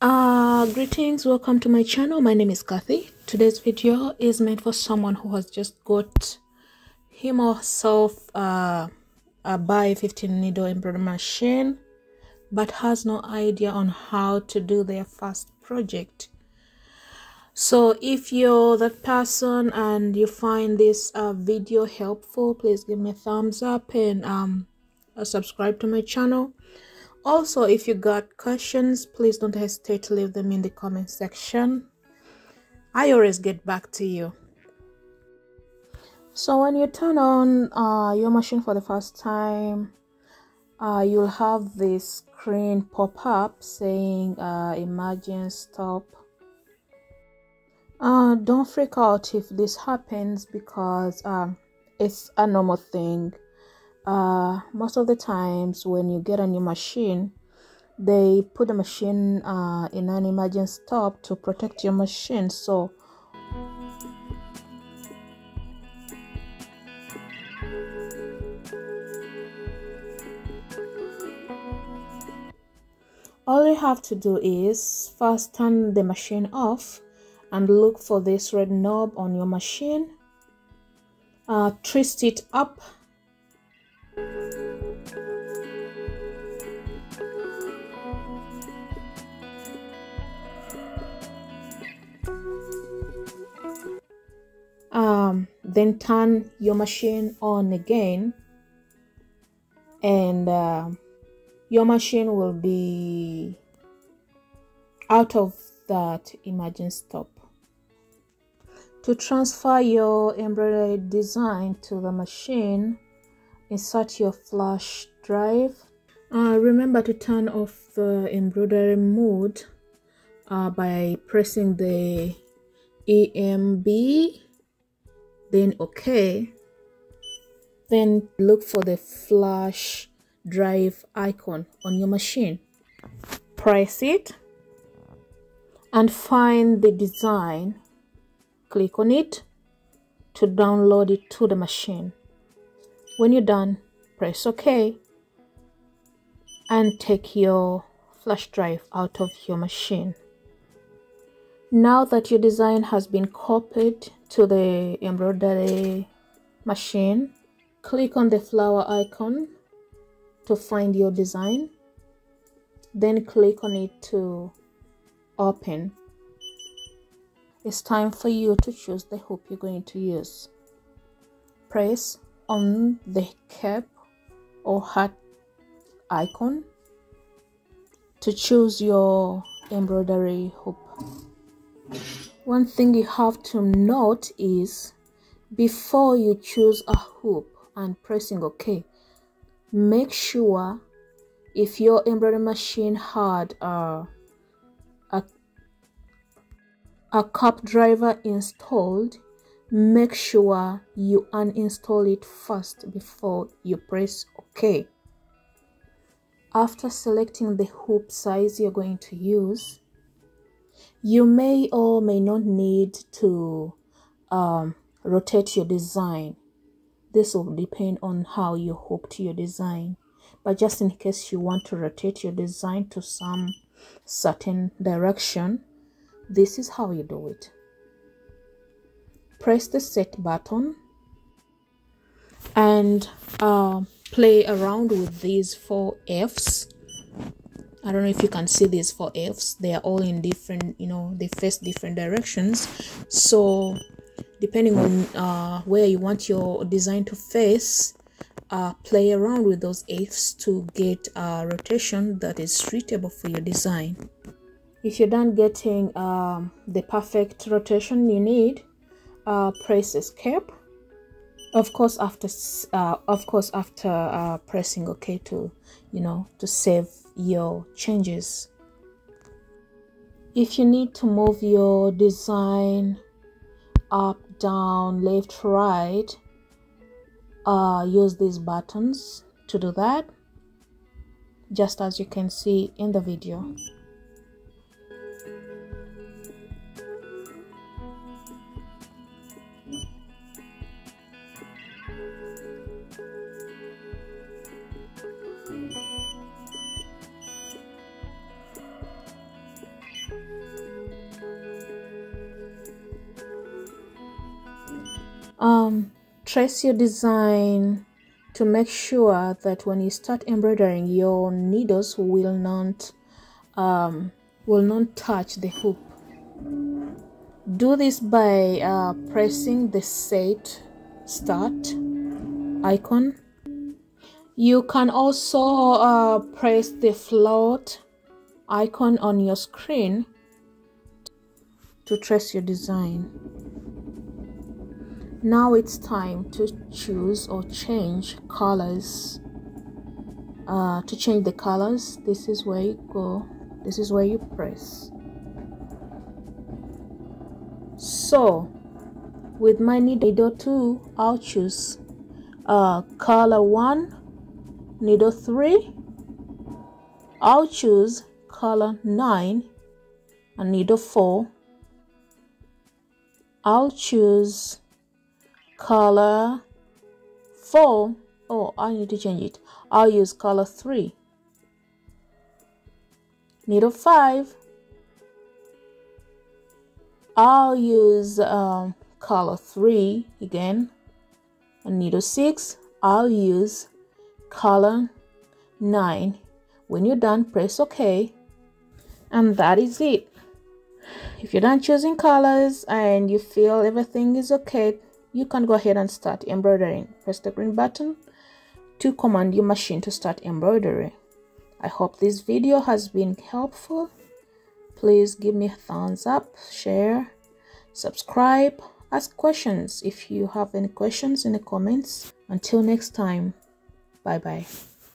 Uh, greetings, welcome to my channel. My name is Kathy. Today's video is meant for someone who has just got him or herself uh, a BAI 15 needle embroidery machine but has no idea on how to do their first project. So if you're that person and you find this uh, video helpful, please give me a thumbs up and um, uh, subscribe to my channel also if you got questions please don't hesitate to leave them in the comment section. I always get back to you. So when you turn on uh, your machine for the first time uh, you'll have this screen pop up saying uh, emergency stop. Uh, don't freak out if this happens because um, it's a normal thing uh, most of the times when you get a new machine they put the machine uh, in an emergency stop to protect your machine. So all you have to do is first turn the machine off and look for this red knob on your machine. Uh, twist it up um, then turn your machine on again and uh, your machine will be out of that emergency stop. To transfer your embroidery design to the machine insert your flash drive. Uh, remember to turn off the embroidery mode uh, by pressing the EMB then OK. Then look for the flash drive icon on your machine. Press it and find the design. Click on it to download it to the machine when you're done press ok and take your flash drive out of your machine. Now that your design has been copied to the embroidery machine click on the flower icon to find your design then click on it to open. It's time for you to choose the hoop you're going to use. Press on the cap or hat icon to choose your embroidery hoop. One thing you have to note is before you choose a hoop and pressing OK, make sure if your embroidery machine had a, a, a cap driver installed, make sure you uninstall it first before you press OK. After selecting the hoop size you're going to use, you may or may not need to um, rotate your design. This will depend on how you to your design. But just in case you want to rotate your design to some certain direction, this is how you do it. Press the set button and uh, play around with these four F's I don't know if you can see these four Fs. They are all in different, you know, they face different directions. So depending on uh, where you want your design to face, uh, play around with those Fs to get a rotation that is suitable for your design. If you're done getting um, the perfect rotation you need, uh, press escape. Of course, after uh, of course after uh, pressing OK to you know to save your changes. If you need to move your design up, down, left, right, uh, use these buttons to do that, just as you can see in the video. Um, trace your design to make sure that when you start embroidering your needles will not um, will not touch the hoop. Do this by uh, pressing the set start icon. You can also uh, press the float icon on your screen to trace your design now it's time to choose or change colors. Uh, to change the colors this is where you go this is where you press. So with my needle 2 I'll choose uh, color 1 needle 3 I'll choose color 9 and needle 4 I'll choose color 4 oh I need to change it. I'll use color 3 needle 5 I'll use um, color 3 again. And needle 6 I'll use color 9 when you're done press ok. And that is it. If you're done choosing colors and you feel everything is okay you can go ahead and start embroidering. Press the green button to command your machine to start embroidery. I hope this video has been helpful. Please give me a thumbs up, share, subscribe, ask questions if you have any questions in the comments. Until next time, bye bye.